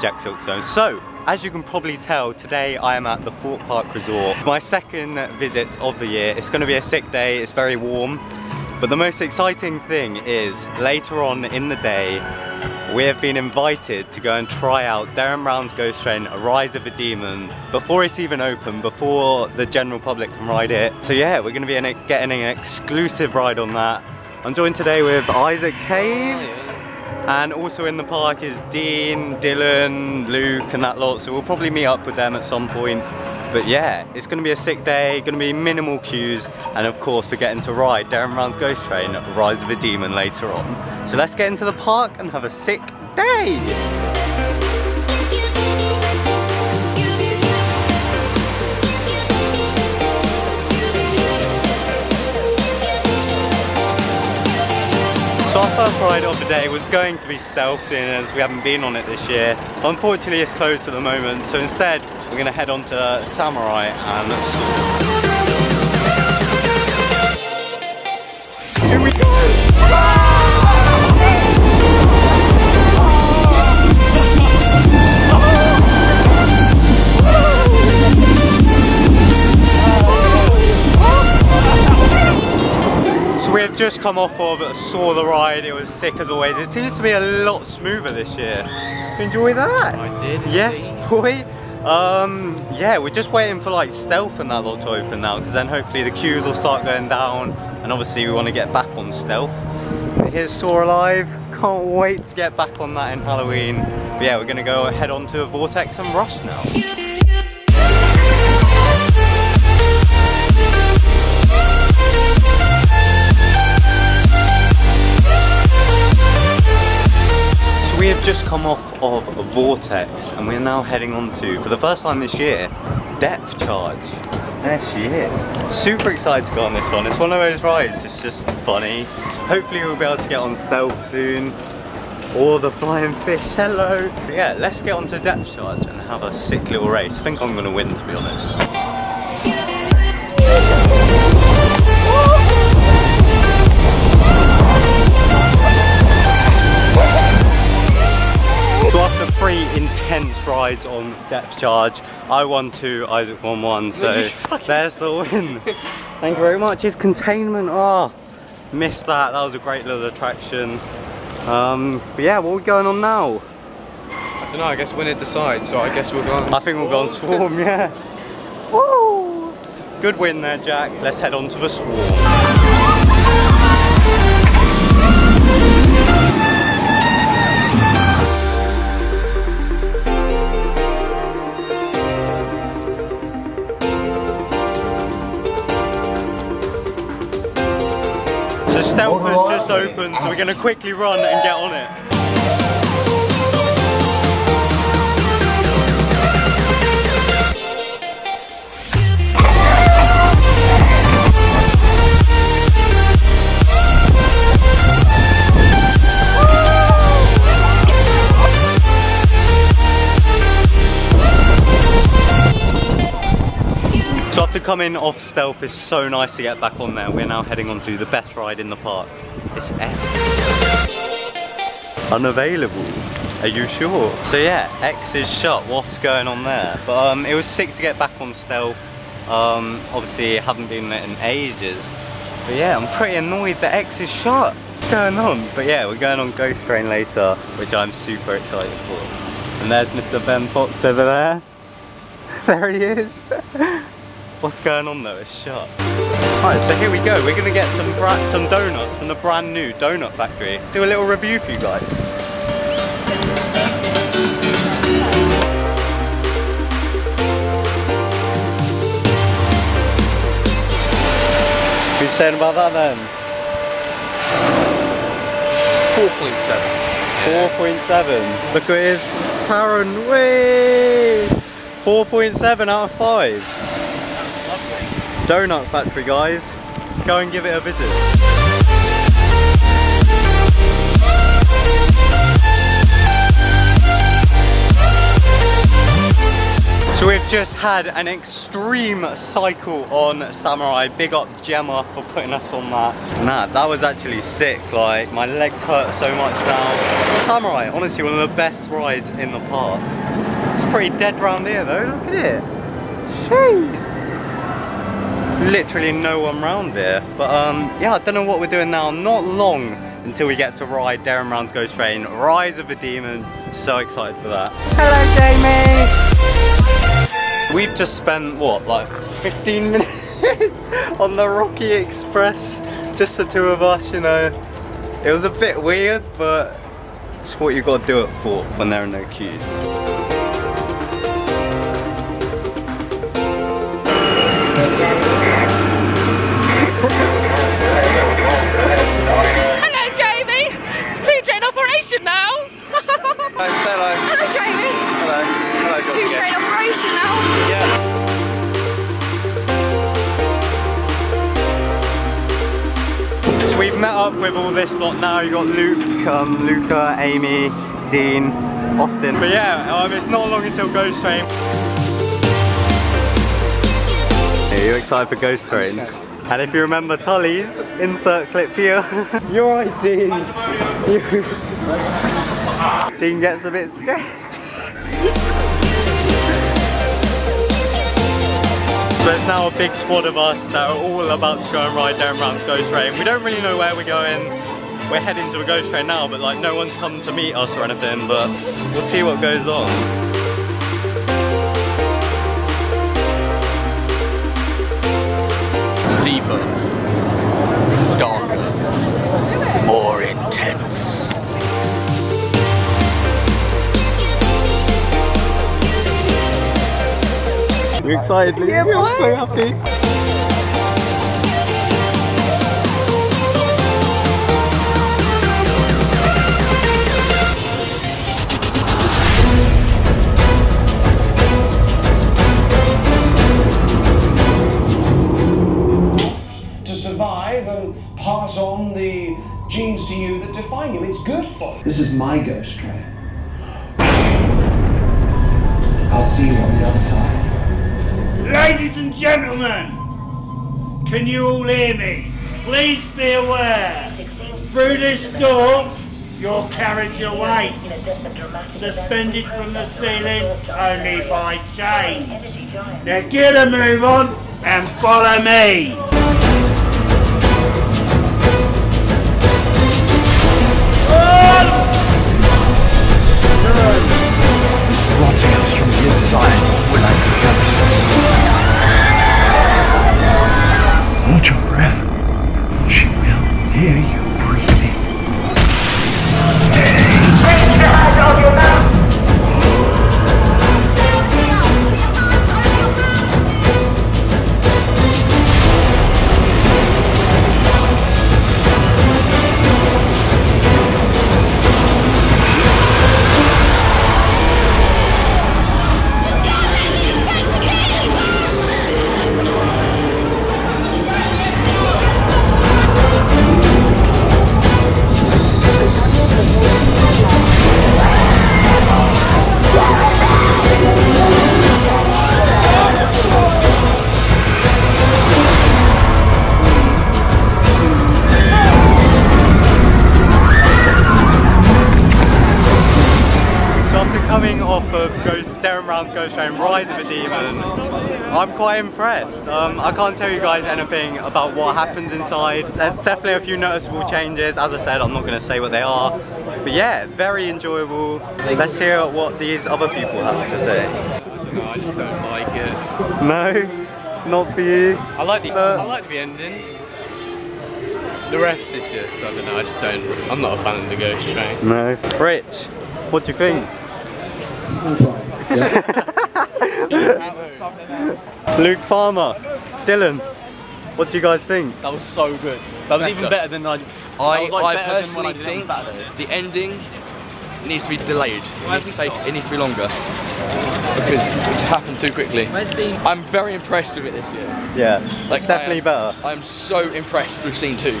Jack Silkstone. So, as you can probably tell, today I am at the Thorpe Park Resort. My second visit of the year. It's going to be a sick day, it's very warm. But the most exciting thing is, later on in the day, we have been invited to go and try out Derren Brown's Ghost Train, Rise of a Demon, before it's even open, before the general public can ride it. So yeah, we're going to be getting an exclusive ride on that. I'm joined today with Izaak Cave. Oh, And also in the park is Dean, Dylan, Luke and that lot. So we'll probably meet up with them at some point. But yeah, it's going to be a sick day, going to be minimal queues, and of course we're getting to ride Derren Brown's Ghost Train, Rise of a Demon later on. So let's get into the park and have a sick day! First ride of the day was going to be stealth seeing as we haven't been on it this year. Unfortunately it's closed at the moment so instead we're going to head on to Samurai and... Here we go! Just come off of Saw the Ride, it was sick as always. It seems to be a lot smoother this year. Did you enjoy that? I did. Yes, boy. Um, yeah, we're just waiting for like Stealth and that lot to open now because then hopefully the queues will start going down and obviously we want to get back on Stealth. Here's Saw Alive, can't wait to get back on that in Halloween. But yeah, we're going to go head on to Vortex and Rush now. We have just come off of Vortex and we're now heading on to, for the first time this year, Depth Charge. There she is. Super excited to go on this one. It's one of those rides, it's just funny. Hopefully we'll be able to get on Stealth soon. Or the Flying Fish, hello. But yeah, let's get on to Depth Charge and have a sick little race. I think I'm gonna win to be honest. 10 strides on depth charge. I won two, Izaak won one, so there's the win. Thank you very much. It's containment. Oh, missed that. That was a great little attraction. Um, but yeah, what are we going on now? I don't know. I guess winner decides, so I guess we'll go on. I think we'll go on swarm, yeah. Woo! Good win there, Jack. Let's head on to the swarm. So stealth has just opened, so we're going to quickly run and get on it. Coming off stealth, is so nice to get back on there. We're now heading on to the best ride in the park. It's X. Unavailable. Are you sure? So yeah, X is shut. What's going on there? But um, it was sick to get back on stealth. Um, obviously, haven't been there in ages. But yeah, I'm pretty annoyed that X is shut. What's going on? But yeah, we're going on Ghost Train later, which I'm super excited for. And there's Mr. Ben Fox over there. there he is. What's going on though? It's shut. Alright, so here we go. We're gonna get some some donuts from the brand new donut factory. Do a little review for you guys. Who's saying about that then? 4.7. 4.7. Look at his Taron. Way. 4.7 out of 5. Donut Factory guys. Go and give it a visit. So we've just had an extreme cycle on Samurai. Big up Gemma for putting us on that. Nah, that was actually sick. Like, my legs hurt so much now. Samurai, honestly, one of the best rides in the park. It's pretty dead round here though, look at it. Jeez. Literally no one round here. But um, yeah, I don't know what we're doing now. Not long until we get to ride Derren Brown's Ghost Train, Rise of the Demon. So excited for that. Hello, Jamie. We've just spent, what, like 15 minutes on the Rocky Express. Just the two of us, you know. It was a bit weird, but it's what you gotta do it for when there are no queues. Hello. Hello, Jamie. Hello. Hello, It's two-train operation now. Yeah. So we've met up with all this lot now. You've got Luke, um, Luca, Amy, Dean, Austyn. But yeah, um, it's not long until Ghost Train. Are you excited for Ghost Train? And if you remember Tully's, insert clip here. You're right, Dean. You- gets a bit scared. So there's now a big squad of us that are all about to go and ride Derren Brown's Ghost Train. We don't really know where we're going. We're heading to a Ghost Train now, but like no one's come to meet us or anything, but we'll see what goes on. deeper, You excited, Yeah, we're so happy. to survive and pass on the genes to you that define you. It's good for you. This is my ghost train. I'll see you on the other side. Ladies and gentlemen, can you all hear me? Please be aware, through this door, your carriage awaits, suspended from the ceiling only by chains. Now get a move on and follow me. Rotting us from the inside Hold your breath. Derren Brown's Ghost Train, Rise of a Demon, I'm quite impressed. Um, I can't tell you guys anything about what happens inside. There's definitely a few noticeable changes. As I said, I'm not going to say what they are. But yeah, very enjoyable. Let's hear what these other people have to say. No, I just don't like it. No, not for you. I like the I like the ending. The rest is just I don't know. I just don't. I'm not a fan of the Ghost Train. No. Rich, what do you think? Luke Farmer, Dylan, what do you guys think? That was so good. That was even better than I. I, that was, like, I better than personally I did it on think the ending needs to be delayed. It needs to take. It needs to be longer because it just happened too quickly. I'm very impressed with it this year. Yeah, Like it's definitely I am, better. I'm so impressed with scene two,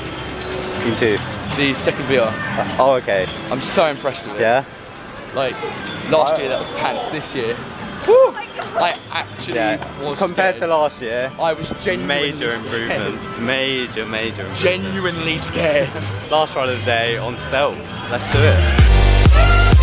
Scene two. the second VR. Oh, okay. I'm so impressed with it. Yeah. Like last year that was pants. This year, oh I actually Yeah, was compared scared. to last year, I was genuinely major scared. improvement. Major, major improvement. Genuinely scared. Last ride of the day on stealth. Let's do it.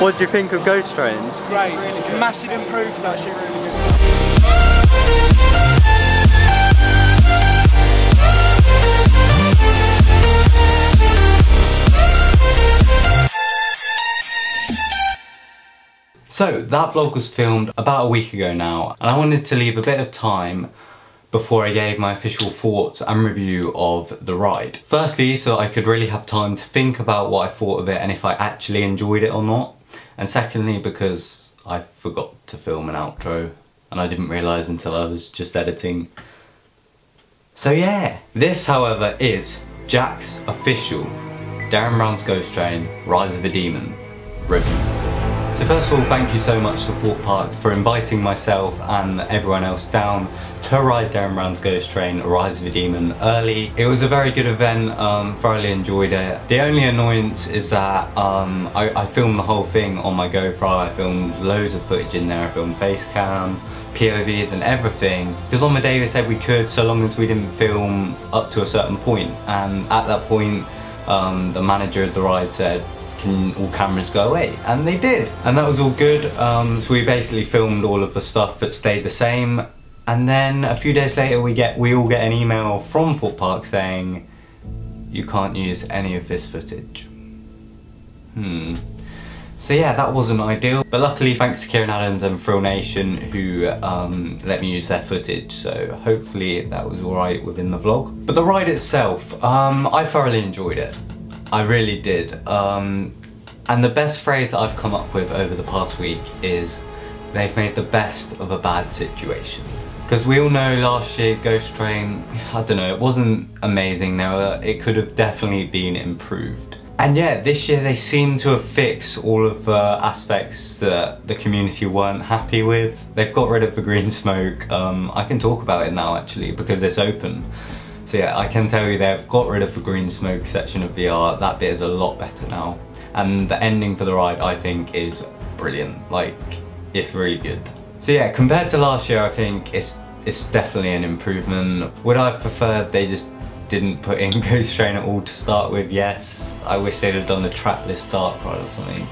What do you think of Ghost Train? Great. Massive improvement, actually, really good. So that vlog was filmed about a week ago now and I wanted to leave a bit of time before I gave my official thoughts and review of the ride. Firstly, so I could really have time to think about what I thought of it and if I actually enjoyed it or not. And secondly, because I forgot to film an outro and I didn't realise until I was just editing. So yeah, this however is Jack's official Derren Brown's Ghost Train Rise of a Demon review. So first of all, thank you so much to Thorpe Park for inviting myself and everyone else down to ride Derren Brown's Ghost Train Rise of a Demon early. It was a very good event, um, thoroughly enjoyed it. The only annoyance is that um, I, I filmed the whole thing on my GoPro, I filmed loads of footage in there, I filmed face cam, POVs and everything. Because on the day they said we could so long as we didn't film up to a certain point. point and at that point um, the manager of the ride said can all cameras go away? And they did. And that was all good. Um, so we basically filmed all of the stuff that stayed the same. And then a few days later we get we all get an email from Thorpe Park saying you can't use any of this footage. Hmm. So yeah, that wasn't ideal. But luckily thanks to Kieran Adams and Thrill Nation who um, let me use their footage. So hopefully that was alright within the vlog. But the ride itself, um, I thoroughly enjoyed it. I really did. Um, and the best phrase I've come up with over the past week is they've made the best of a bad situation. Because we all know last year Ghost Train, I don't know, it wasn't amazing. There were, it could have definitely been improved. And yeah, this year they seem to have fixed all of the aspects that the community weren't happy with. They've got rid of the green smoke. Um, I can talk about it now actually because it's open. So yeah, I can tell you they've got rid of the green smoke section of VR. That bit is a lot better now. And the ending for the ride I think is brilliant. Like, it's really good. So yeah, compared to last year I think it's it's definitely an improvement. Would I have preferred they just didn't put in Ghost Train at all to start with? Yes. I wish they'd have done the trackless dark ride or something.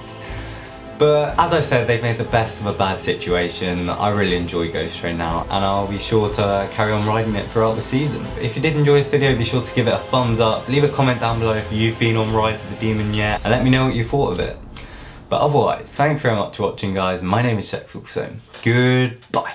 But as I said, they've made the best of a bad situation. I really enjoy Ghost Train now and I'll be sure to carry on riding it throughout the season. If you did enjoy this video, be sure to give it a thumbs up. Leave a comment down below if you've been on Rise of the Demon yet and let me know what you thought of it. But otherwise, thank you very much for watching guys. My name is Jack so goodbye.